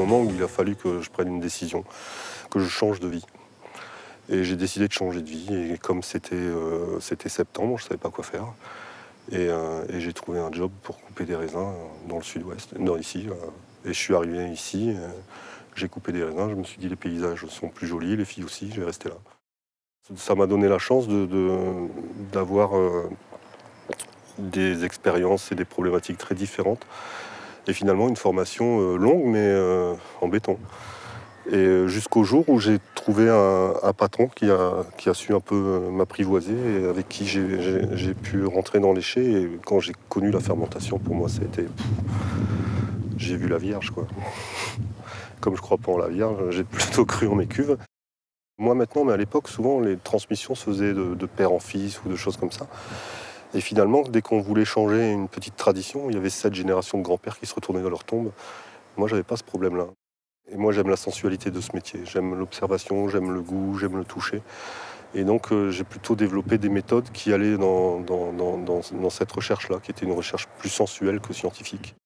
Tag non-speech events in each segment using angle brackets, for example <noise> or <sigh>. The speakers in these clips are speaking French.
moment où il a fallu que je prenne une décision, que je change de vie. Et j'ai décidé de changer de vie. Et comme c'était euh, septembre, je ne savais pas quoi faire. Euh, et, j'ai trouvé un job pour couper des raisins dans le sud-ouest, non ici. et je suis arrivé ici, j'ai coupé des raisins, je me suis dit les paysages sont plus jolis, les filles aussi, je vais rester là. Ça m'a donné la chance d'avoir de, des expériences et des problématiques très différentes. Et finalement, une formation euh, longue, mais euh, en béton. Et euh, jusqu'au jour où j'ai trouvé un, patron qui a, qui a su un peu m'apprivoiser et avec qui j'ai pu rentrer dans l'éché. Et quand j'ai connu la fermentation, pour moi, c'était. J'ai vu la Vierge, quoi. <laughs> Comme je crois pas en la Vierge, j'ai plutôt cru en mes cuves. Moi maintenant, mais à l'époque, souvent les transmissions se faisaient de, de père en fils ou de choses comme ça. Et finalement, dès qu'on voulait changer une petite tradition, il y avait sept générations de grands-pères qui se retournaient dans leur tombe. Moi, j'avais pas ce problème-là. Et moi, j'aime la sensualité de ce métier. J'aime l'observation, j'aime le goût, j'aime le toucher. Et donc, euh, j'ai plutôt développé des méthodes qui allaient dans, cette recherche-là, qui était une recherche plus sensuelle que scientifique.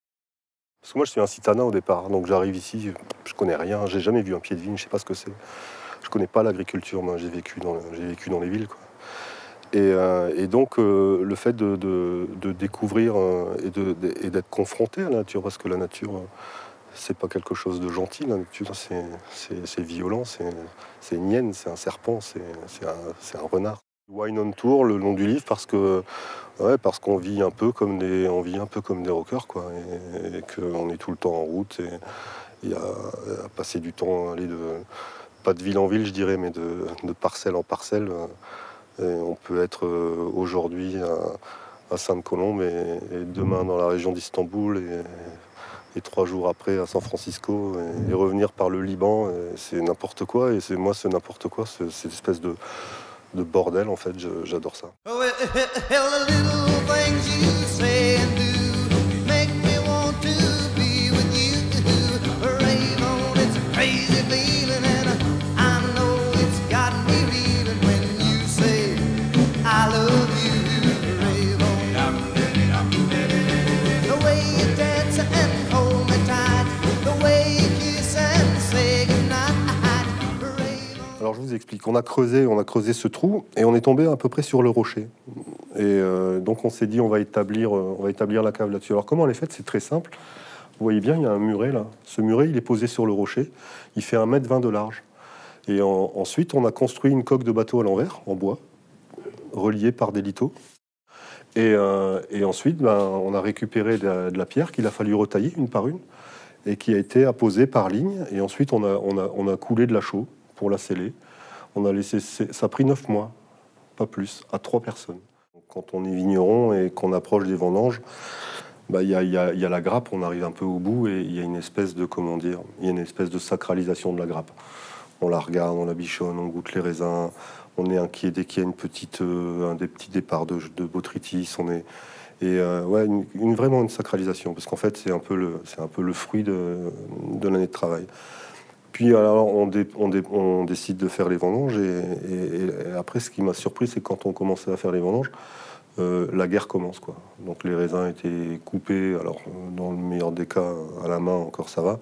Parce que moi, je suis un citana au départ. Donc, j'arrive ici, je connais rien, j'ai jamais vu un pied de vigne, je sais pas ce que c'est. Je connais pas l'agriculture, moi, j'ai vécu, dans, les villes. Euh, et, donc, euh, le fait de, découvrir euh, et d'être confronté à la nature, parce que la nature, c'est pas quelque chose de gentil, la nature, c'est violent, c'est une hyène, c'est un serpent, c'est un, renard. Wine on Tour, le nom du livre, parce que parce qu'on vit un peu comme des, on vit un peu comme des rockers, quoi, et, qu'on est tout le temps en route et, à, passer du temps, aller de pas de ville en ville, je dirais, mais de parcelle en parcelle on peut être euh, aujourd'hui à, Sainte-Colombe et, demain dans la région d'Istanbul et, trois jours après à San Francisco et, revenir par le Liban. C'est n'importe quoi et c'est moi c'est n'importe quoi, c'est cette espèce de, de bordel en fait, j'adore ça. <laughs> explique. On a creusé, on a creusé ce trou et on est tombé à peu près sur le rocher. Et euh, donc on s'est dit on va établir, euh, on va établir la cave là-dessus. Alors comment on l'a fait C'est très simple. Vous voyez bien, il y a un muret là. Ce muret, il est posé sur le rocher. Il fait 1 mètre 20 de large. Et ensuite, on a construit une coque de bateau à l'envers, en bois, reliée par des lithos. Et, euh, ensuite, ben, on a récupéré de la, pierre qu'il a fallu retailler une par une et qui a été apposée par ligne. Et ensuite, on a coulé de la chaux pour la sceller. On a laissé, ça a pris neuf mois, pas plus, à trois personnes. Quand on est vigneron et qu'on approche des vendanges, bah, il y, a, la grappe, on arrive un peu au bout et il y a une espèce de, comment dire, il y a une espèce de sacralisation de la grappe. On la regarde, on la bichonne, on goûte les raisins, on est inquiet dès qu'il y a une petite, euh, un des petits départs de, botrytis, on est euh, une, vraiment une sacralisation parce qu'en fait c'est un peu le, fruit de l'année de travail. Puis alors on, décide de faire les vendanges et, après ce qui m'a surpris c'est quand on commençait à faire les vendanges, euh, la guerre commence quoi. Donc les raisins étaient coupés, alors dans le meilleur des cas à la main encore ça va,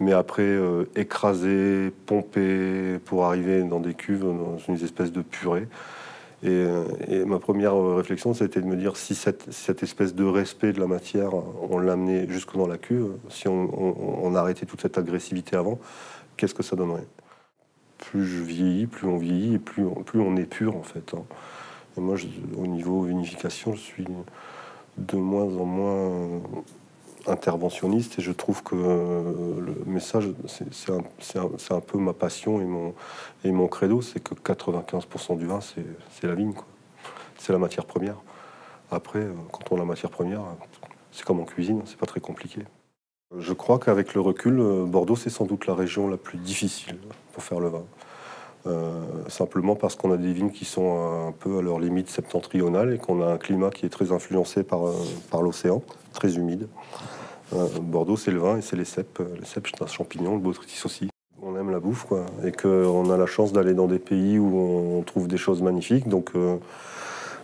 mais après euh, écrasés, pompés pour arriver dans des cuves dans une espèce de purée. Et, euh, ma première réflexion, c'était de me dire si cette, espèce de respect de la matière, on l'amenait jusque dans la cuve, si on arrêtait toute cette agressivité avant, qu'est-ce que ça donnerait? Plus je vieillis, plus on vieillit, et plus, plus on est pur en fait. Hein. Et moi, au niveau vinification, je suis de moins en moins interventionniste et je trouve que le message, c'est un, un, peu ma passion et mon, et mon credo, c'est que 95% du vin, c'est la vigne, c'est la matière première. Après, quand on a la matière première, c'est comme en cuisine, c'est pas très compliqué. Je crois qu'avec le recul, euh, Bordeaux, c'est sans doute la région la plus difficile pour faire le vin. Euh, simplement parce qu'on a des vignes qui sont un peu à leur limite septentrionale et qu'on a un climat qui est très influencé par, euh, par l'océan, très humide. Bordeaux, c'est le vin et c'est les cèpes. Les cèpes, c'est un champignon, le botrytis aussi. On aime la bouffe, quoi, et qu'on a la chance d'aller dans des pays où on trouve des choses magnifiques. Donc,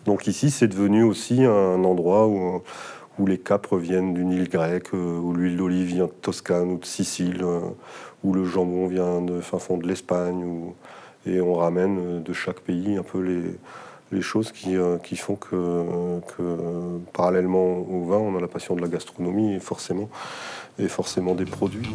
donc ici, c'est devenu aussi un endroit où où les capres viennent d'une île grecque, où l'huile d'olive vient de Toscane ou de Sicile, où le jambon vient de fin fond de l'Espagne, et on ramène de chaque pays un peu les, les choses qui, qui font que, que, parallèlement au vin, on a la passion de la gastronomie et forcément, et forcément des produits.